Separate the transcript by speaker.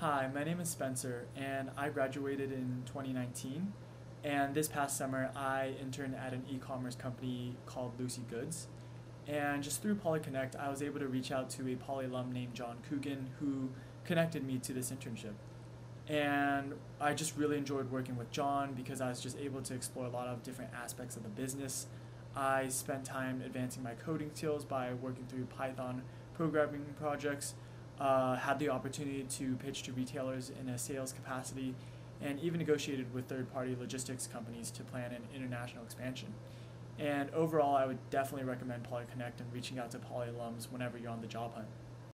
Speaker 1: Hi, my name is Spencer, and I graduated in 2019. And this past summer, I interned at an e commerce company called Lucy Goods. And just through Polyconnect, I was able to reach out to a Poly alum named John Coogan who connected me to this internship. And I just really enjoyed working with John because I was just able to explore a lot of different aspects of the business. I spent time advancing my coding skills by working through Python programming projects, uh, had the opportunity to pitch to retailers in a sales capacity, and even negotiated with third party logistics companies to plan an international expansion. And overall, I would definitely recommend Polyconnect and reaching out to Poly alums whenever you're on the job hunt.